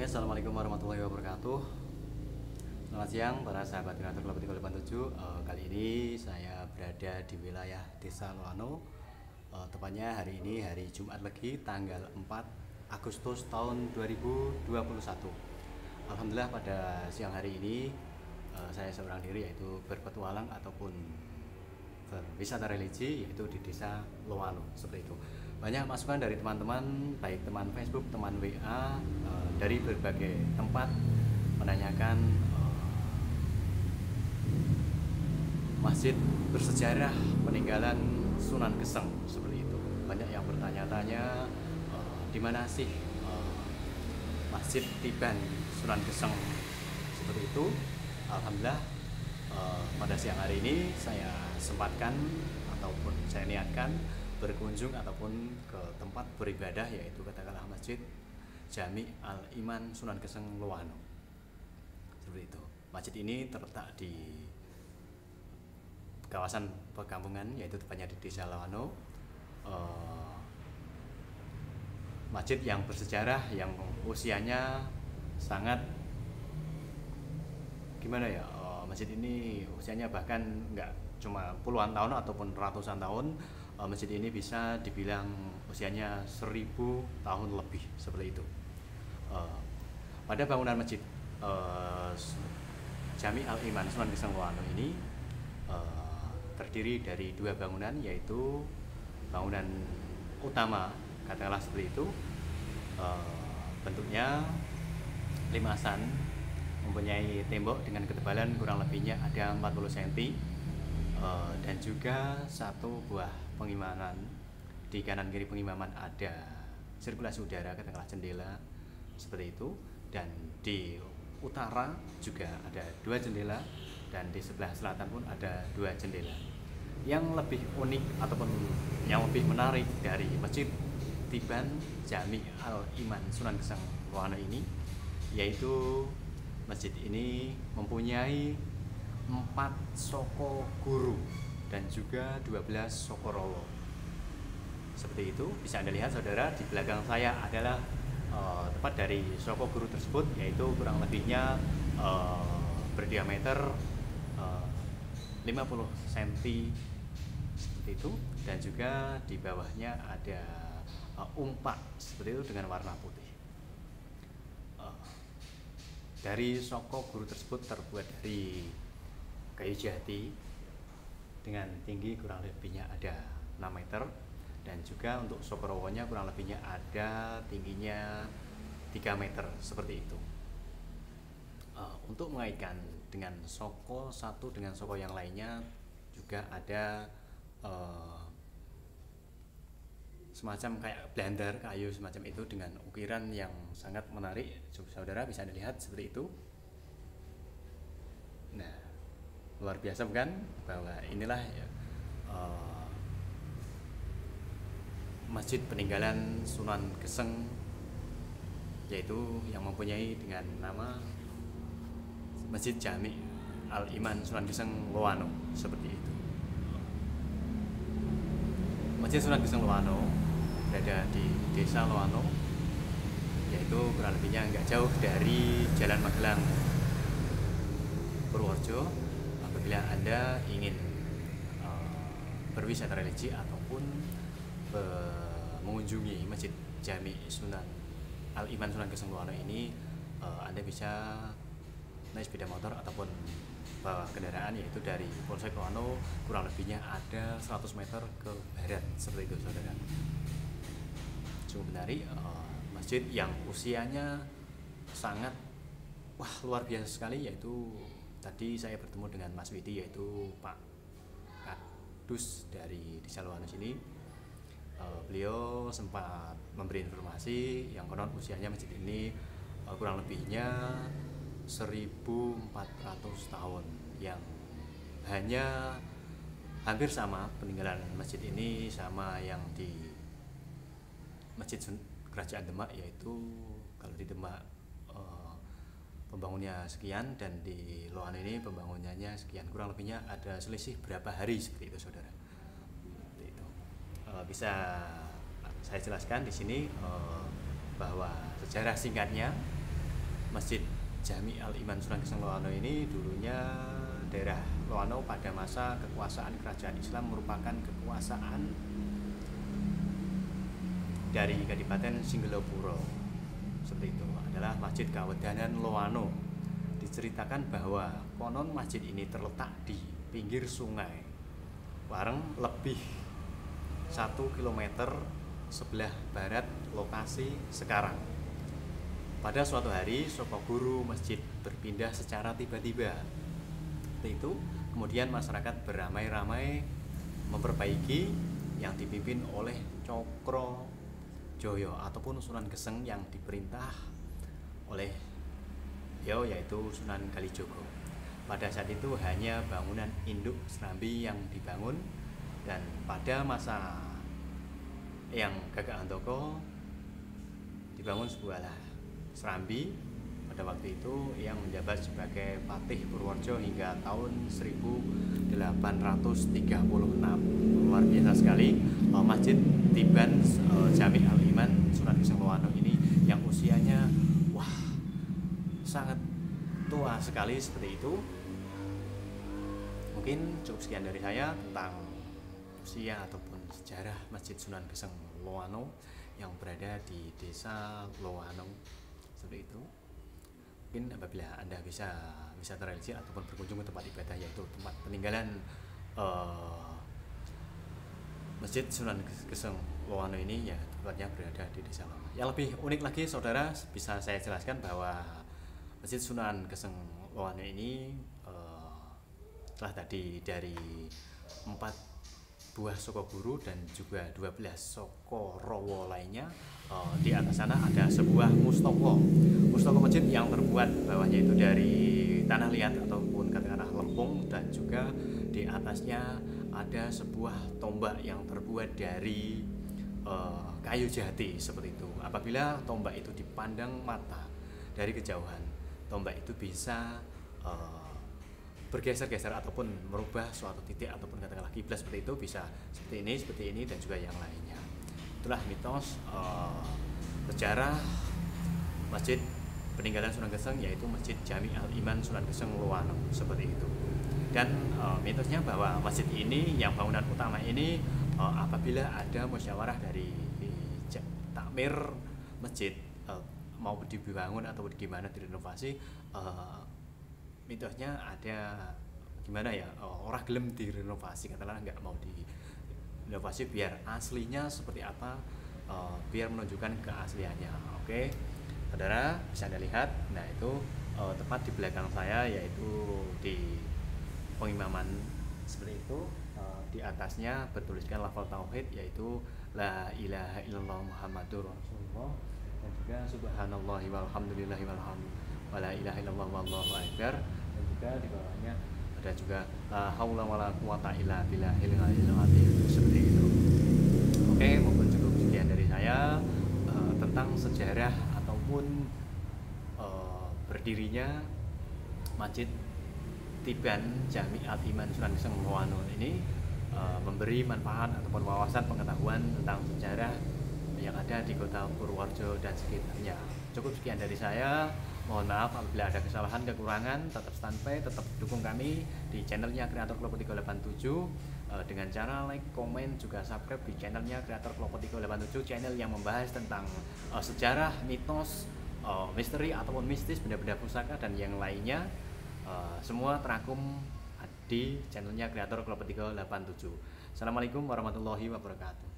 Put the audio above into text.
Oke, Assalamualaikum warahmatullahi wabarakatuh. Selamat siang para sahabat Kreator Klub 387 uh, Kali ini saya berada di wilayah Desa Loano. Uh, Tepatnya hari ini hari Jumat Legi tanggal 4 Agustus tahun 2021 Alhamdulillah pada siang hari ini uh, Saya seorang diri yaitu berpetualang ataupun berwisata religi yaitu di desa Loano. Seperti itu banyak masukan dari teman-teman baik teman Facebook teman WA eh, dari berbagai tempat menanyakan uh, masjid bersejarah peninggalan Sunan Geseng seperti itu. Banyak yang bertanya-tanya uh, di mana sih masjid Tiban Sunan Geseng? Seperti itu. Alhamdulillah pada siang hari ini saya sempatkan ataupun saya niatkan berkunjung ataupun ke tempat beribadah yaitu katakanlah masjid Jami Al Iman Sunan Geseng Luwano seperti itu. Masjid ini terletak di kawasan perkampungan yaitu tepatnya di desa Luwano uh, masjid yang bersejarah yang usianya sangat gimana ya uh, masjid ini usianya bahkan nggak cuma puluhan tahun ataupun ratusan tahun masjid ini bisa dibilang usianya seribu tahun lebih seperti itu. Uh, pada bangunan masjid uh, Jami Al Iman Sunan Geseng Wano ini uh, terdiri dari dua bangunan yaitu bangunan utama katakanlah seperti itu uh, bentuknya limasan mempunyai tembok dengan ketebalan kurang lebihnya ada 40 cm uh, dan juga satu buah pengimaman di kanan kiri pengimaman ada sirkulasi udara katakanlah jendela seperti itu. Dan di utara juga ada dua jendela dan di sebelah selatan pun ada dua jendela. Yang lebih unik ataupun yang lebih menarik dari masjid Tiban Jami Al Iman Sunan Geseng Wana ini yaitu masjid ini mempunyai empat soko guru dan juga 12 Sokorowo. Seperti itu bisa Anda lihat saudara di belakang saya adalah uh, tepat dari Soko Guru tersebut yaitu kurang lebihnya uh, berdiameter uh, 50 cm seperti itu dan juga di bawahnya ada uh, umpak seperti itu dengan warna putih. Uh, dari Soko Guru tersebut terbuat dari kayu jati dengan tinggi kurang lebihnya ada 6 meter. Dan juga untuk Sokorowonya kurang lebihnya ada tingginya 3 meter seperti itu. Uh, untuk mengaitkan dengan soko satu dengan soko yang lainnya juga ada uh, semacam kayak blender kayu semacam itu dengan ukiran yang sangat menarik. Saudara bisa dilihat seperti itu nah luar biasa bukan bahwa inilah uh, masjid peninggalan Sunan Geseng yaitu yang mempunyai dengan nama Masjid Jami Al Iman Sunan Geseng Loano seperti itu. Masjid Sunan Geseng Loano berada di Desa Loano yaitu kurang lebihnya nggak jauh dari Jalan Magelang Purworejo apabila Anda ingin uh, berwisata religi ataupun uh, mengunjungi Masjid Jami Sunan Al Iman Sunan Geseng ini uh, Anda bisa naik sepeda motor ataupun bawa kendaraan yaitu dari Polsek Loano kurang lebihnya ada 100 meter ke barat seperti itu saudara. Cukup menarik uh, masjid yang usianya sangat wah luar biasa sekali yaitu tadi saya bertemu dengan Mas Widi yaitu Pak Kadus dari Desa Luanus ini. Uh, beliau sempat memberi informasi yang konon usianya masjid ini uh, kurang lebihnya 1400 tahun yang hanya hampir sama peninggalan masjid ini sama yang di Masjid Kerajaan Demak yaitu kalau di Demak pembangunnya sekian dan di Loan ini pembangunannya sekian. Kurang lebihnya ada selisih berapa hari seperti itu saudara. Itu. E, bisa saya jelaskan di sini e, bahwa sejarah singkatnya Masjid Jami Al Iman Sunan Geseng Loano ini dulunya daerah Loano pada masa kekuasaan kerajaan Islam merupakan kekuasaan dari Kadipaten Singgelopuro seperti itu adalah Masjid Kawedanan Loano diceritakan bahwa konon masjid ini terletak di pinggir sungai Wareng lebih satu kilometer sebelah barat lokasi sekarang pada suatu hari, Soko Guru Masjid berpindah secara tiba-tiba. Itu kemudian masyarakat beramai-ramai memperbaiki yang dipimpin oleh Cokro Joyo ataupun Sunan Geseng yang diperintah oleh Yo yaitu Sunan Kalijogo. Pada saat itu hanya bangunan induk Serambi yang dibangun dan pada masa yang Gagak Antoko dibangun sebuah Serambi pada waktu itu yang menjabat sebagai Patih Purworejo hingga tahun 1836 luar biasa sekali Masjid Tiban uh, Jami Al Iman Sunan Loano ini yang usianya sangat tua sekali seperti itu. Mungkin cukup sekian dari saya tentang usia ataupun sejarah Masjid Sunan Geseng Loano yang berada di desa Loano. Seperti itu. Mungkin apabila anda bisa bisa terrealisir ataupun berkunjung ke tempat ibadah yaitu tempat peninggalan uh, Masjid Sunan Geseng Loano ini ya tempatnya berada di desa Lama. Yang lebih unik lagi saudara bisa saya jelaskan bahwa Masjid Sunan Geseng Loano ini uh, telah tadi dari empat buah soko guru dan juga 12 soko rowo lainnya uh, di atas sana ada sebuah mustoko mustoko masjid yang terbuat bawahnya itu dari tanah liat ataupun katakanlah lempung dan juga di atasnya ada sebuah tombak yang terbuat dari uh, kayu jati seperti itu. Apabila tombak itu dipandang mata dari kejauhan tombak itu bisa uh, bergeser-geser ataupun merubah suatu titik ataupun katakanlah kiblat seperti itu bisa seperti ini, seperti ini dan juga yang lainnya. Itulah mitos uh, sejarah masjid peninggalan Sunan Geseng yaitu Masjid Jami Al Iman Sunan Geseng Luwano seperti itu. Dan uh, mitosnya bahwa masjid ini yang bangunan utama ini uh, apabila ada musyawarah dari takmir masjid mau dibangun atau gimana direnovasi uh, mitosnya ada gimana ya oh, orang gelem direnovasi katakanlah nggak mau direnovasi biar aslinya seperti apa uh, biar menunjukkan keasliannya oke okay? saudara bisa anda lihat nah itu uh, tepat di belakang saya yaitu di pengimaman seperti itu uh, di atasnya bertuliskan lafal tauhid yaitu la ilaha illallah muhammadur rasulullah dan juga subhanallah walhamdulillahi walhamdulillah. Wala ilaha illallah wallahu akbar. Dan juga di bawahnya ada juga la haula wala quwata illa billahil azim seperti itu. Oke, mungkin cukup sekian dari saya uh, tentang sejarah ataupun uh, berdirinya Masjid Tiban Jami Al Iman Sunan Geseng ini uh, memberi manfaat ataupun wawasan pengetahuan tentang sejarah yang ada di kota Purworejo dan sekitarnya. Cukup sekian dari saya. Mohon maaf apabila ada kesalahan, kekurangan, tetap standby, tetap dukung kami di channelnya Kreator Kelompok 387 uh, dengan cara like, komen, juga subscribe di channelnya Kreator Kelompok 387 channel yang membahas tentang uh, sejarah, mitos, uh, misteri ataupun mistis, benda-benda pusaka dan yang lainnya. Uh, semua terangkum di channelnya Kreator Kelompok 387 Assalamualaikum warahmatullahi wabarakatuh